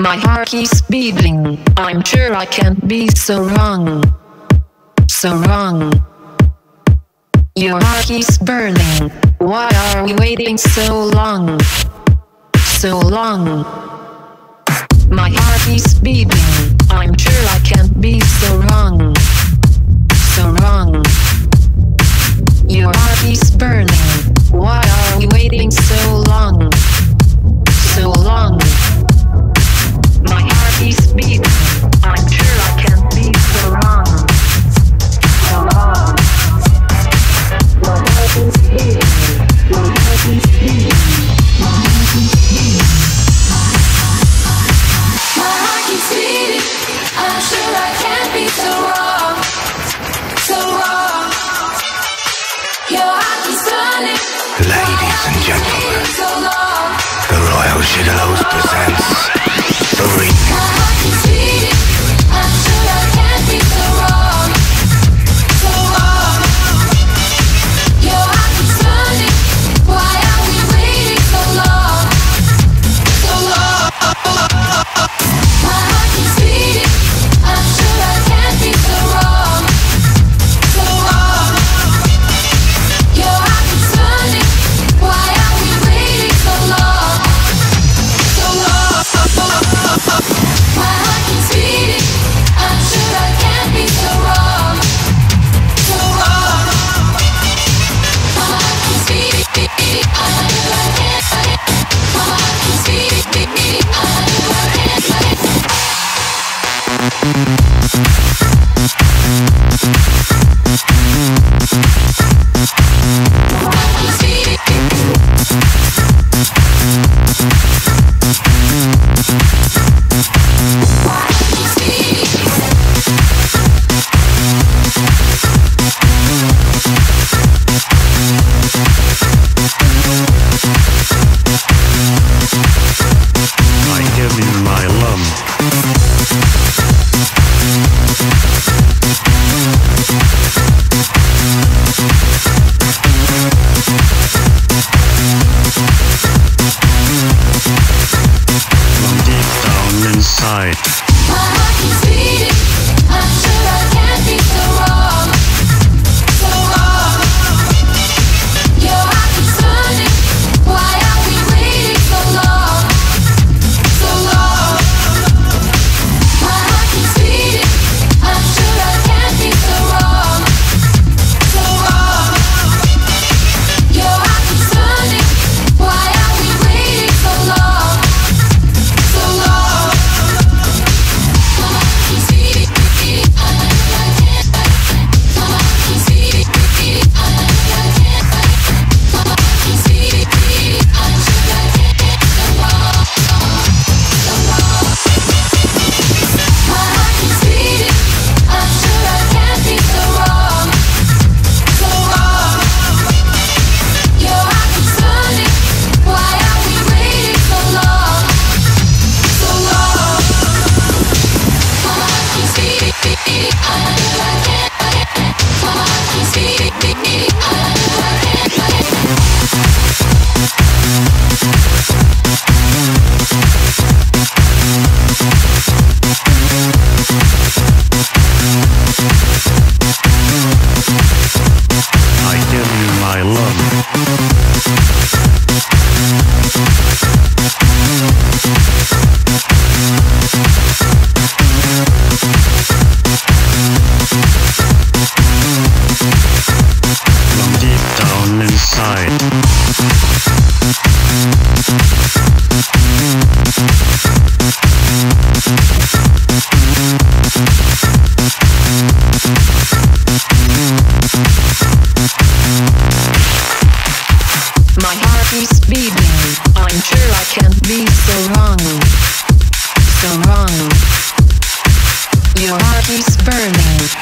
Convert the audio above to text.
My heart is beating. I'm sure I can't be so wrong. So wrong. Your heart is burning. Why are we waiting so long? So long. My heart is beating. I'm sure I can't be so wrong. Ladies and gentlemen, the Royal Gigolos presents The Ring. My heart is beating. I'm sure I can't be so wrong. So wrong. Your heart is burning.